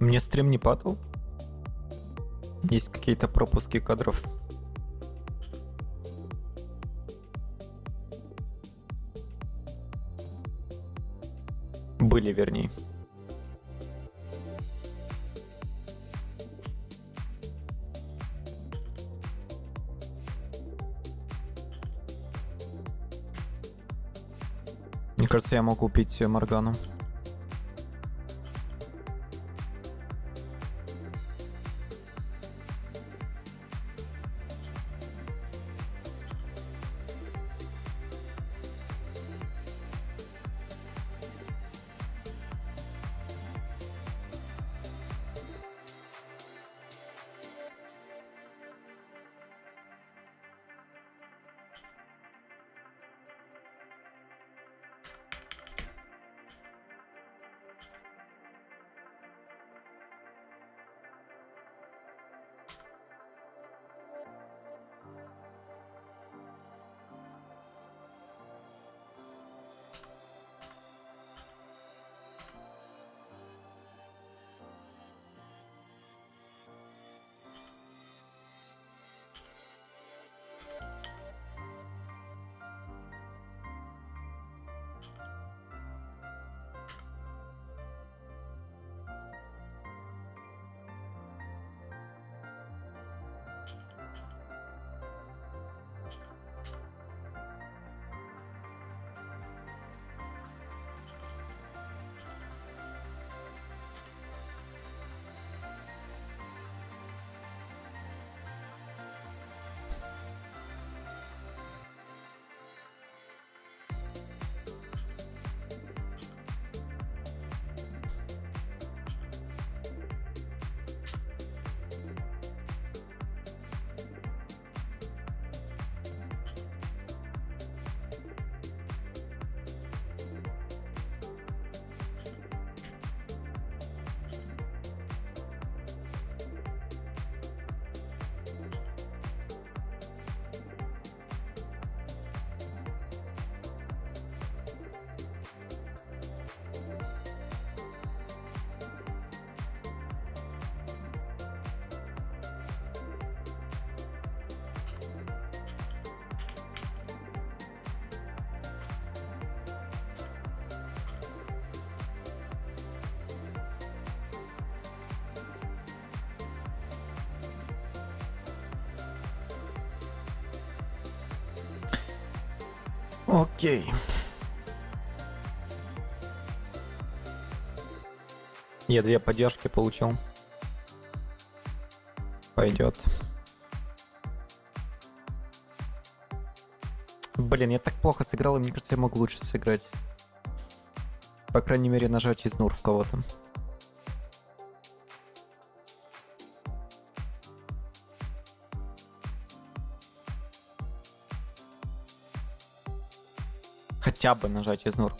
Мне стрим не падал? Есть какие-то пропуски кадров? Были, вернее. Мне кажется, я могу купить Моргану. Окей. Я две поддержки получил. Пойдет. Блин, я так плохо сыграл, и мне кажется, я мог лучше сыграть. По крайней мере, нажать из нур в кого-то. Хотя бы нажать из нур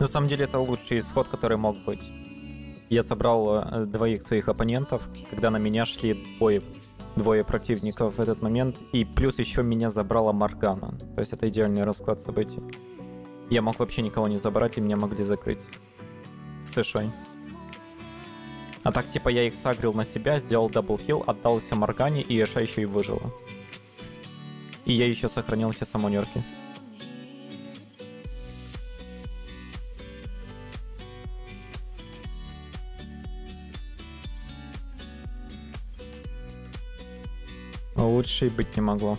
На самом деле это лучший исход, который мог быть. Я собрал э, двоих своих оппонентов, когда на меня шли двое, двое противников в этот момент, и плюс еще меня забрала Маргана. То есть это идеальный расклад событий. Я мог вообще никого не забрать, и меня могли закрыть. С Эшой. А так, типа, я их сагрил на себя, сделал даблкил, отдался Маргане, и Эша еще и выжила. И я еще сохранил все самонерки. Лучше и быть не могло.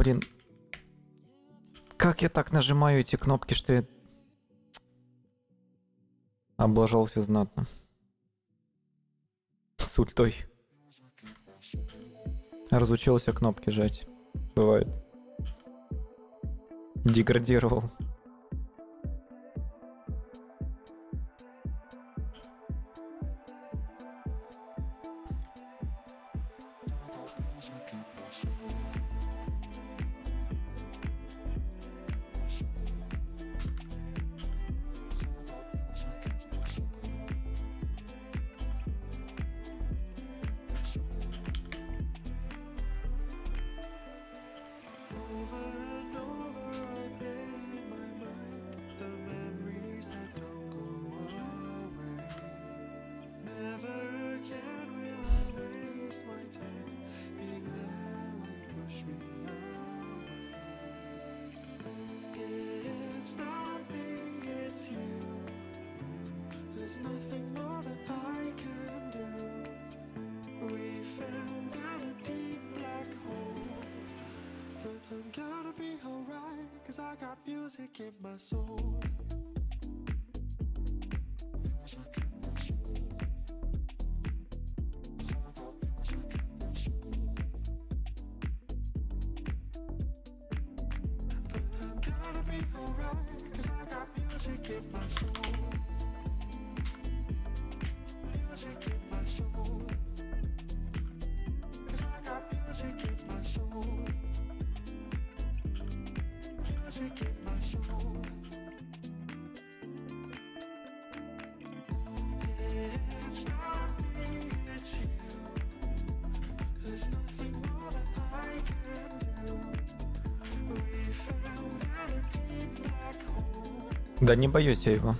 Блин. Как я так нажимаю эти кнопки, что я... Облажался знатно. С ультой. Разучился кнопки жать. Бывает. Деградировал. Nothing more that I can do. We fell down a deep black hole. But I'm gonna be alright, cause I got music in my soul. Да не боюсь я его.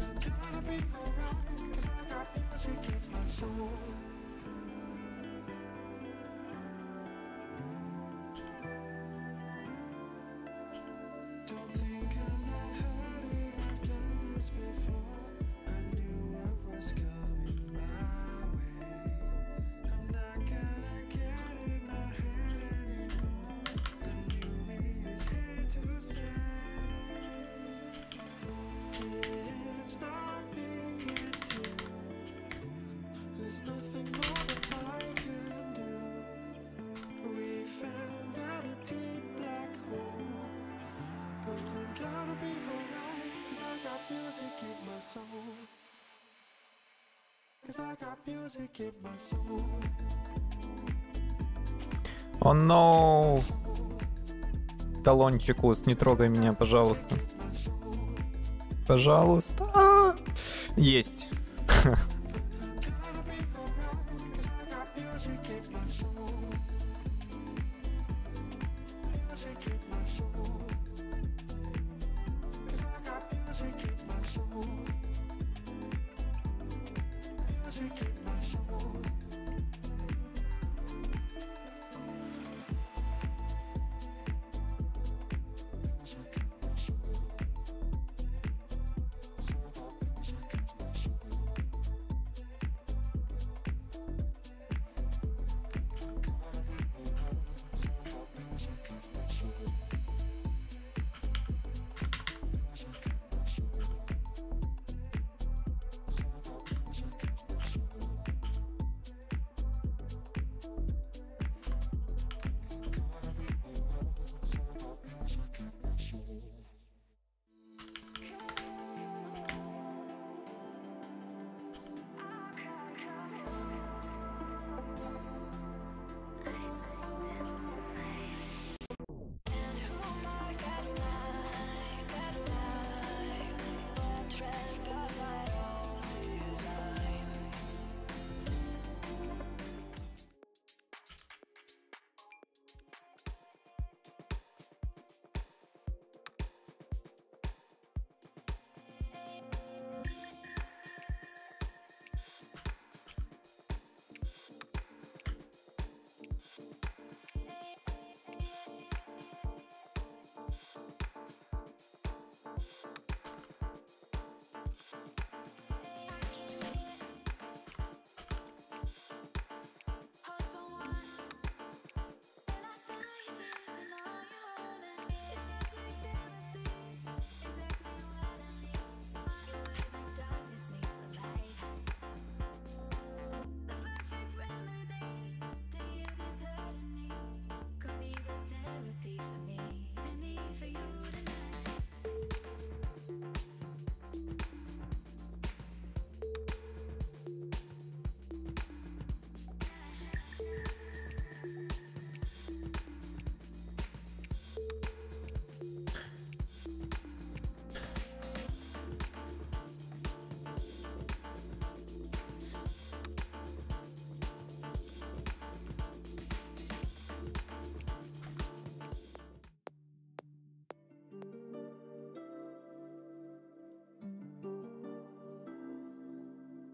О, no! Талончикус, не трогай меня, пожалуйста. Пожалуйста. А! Есть.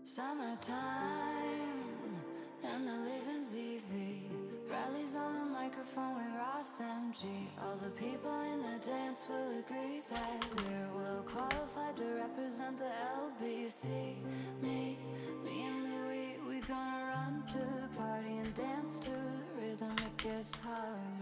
Summertime and the living's easy. Rallies on the microphone with Ross MG. All the people in the dance will agree that we're well qualified to represent the LBC. Me, me and Louis, we gonna run to the party and dance to the rhythm. It gets harder.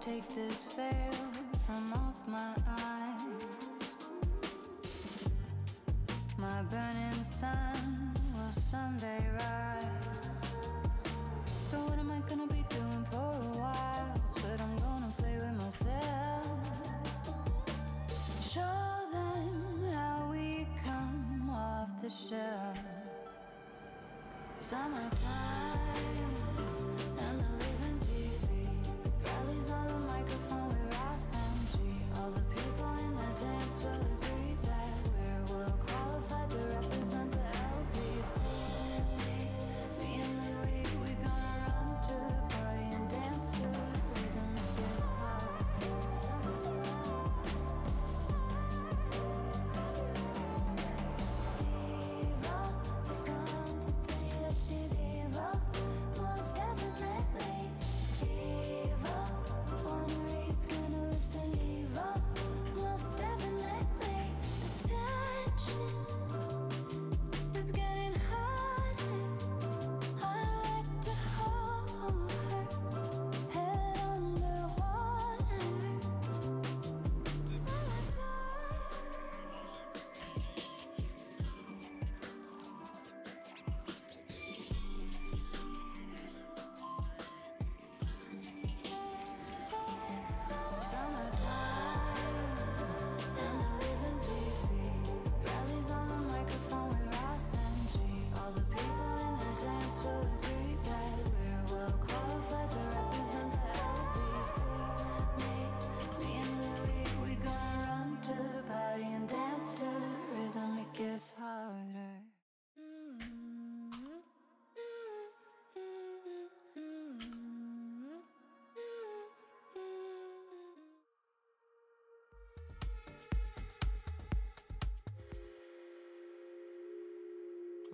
Take this veil from off my eyes. My burning sun will someday rise. So what am I gonna be doing for a while? Said I'm gonna play with myself. Show them how we come off the shelf. Summertime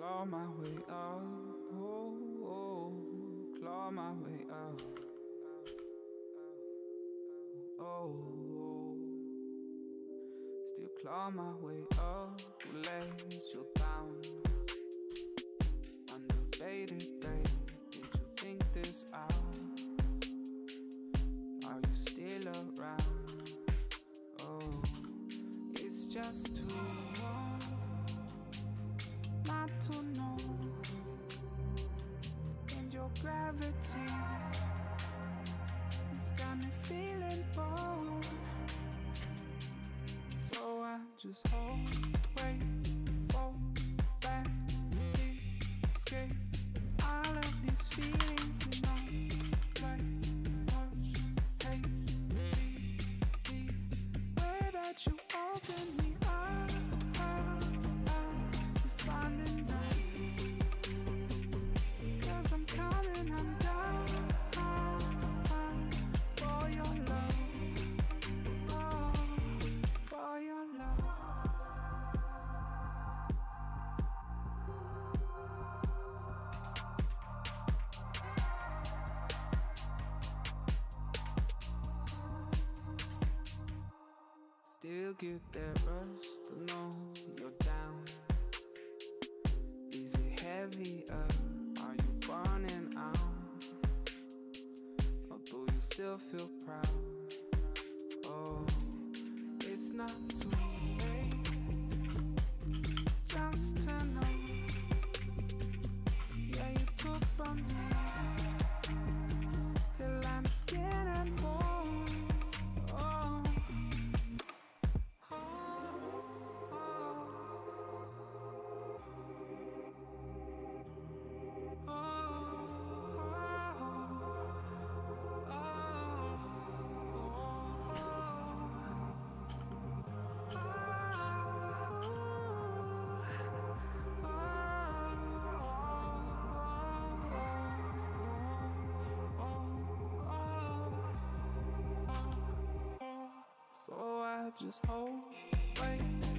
Claw my way up, oh, oh, claw my way up. Oh, oh, still claw my way up, let you down? Underrated, babe, did you think this out? Are you still around? Oh, it's just too just still get that rush to know you're down. Is it heavy up? Are you burning out? Or do you still feel proud? just hold, wait.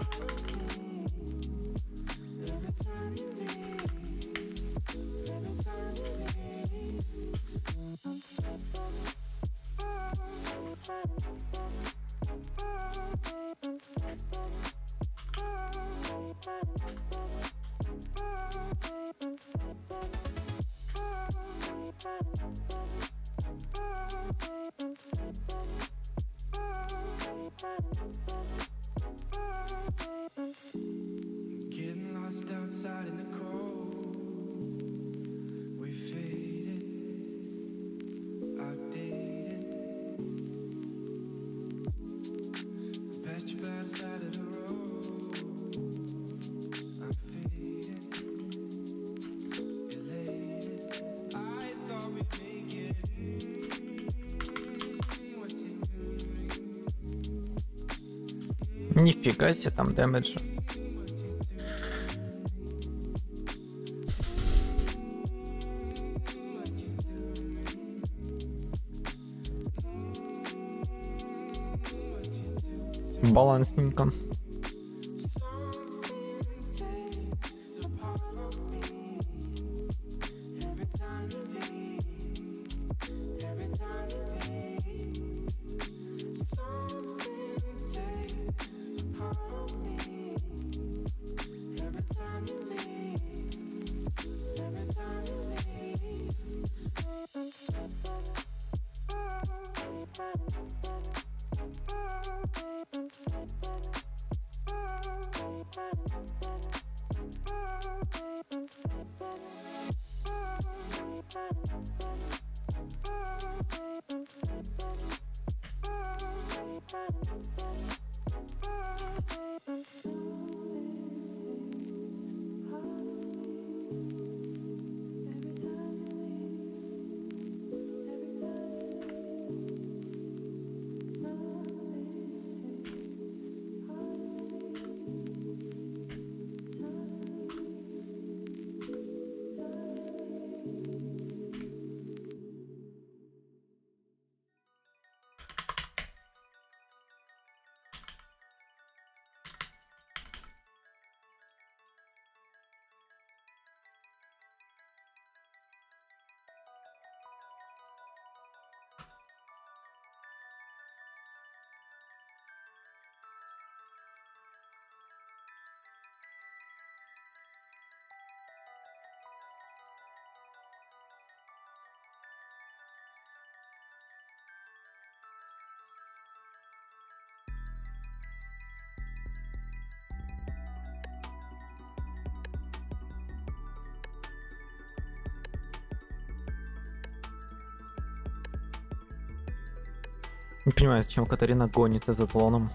okay. Нифига себе там дэмэджа. Балансненько. Не понимаю, зачем Катарина гонится за тлоном.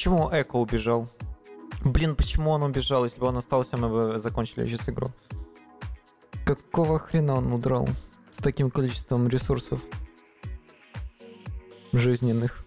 Почему Эко убежал? Блин, почему он убежал? Если бы он остался, мы бы закончили сейчас игру. Какого хрена он удрал? С таким количеством ресурсов жизненных.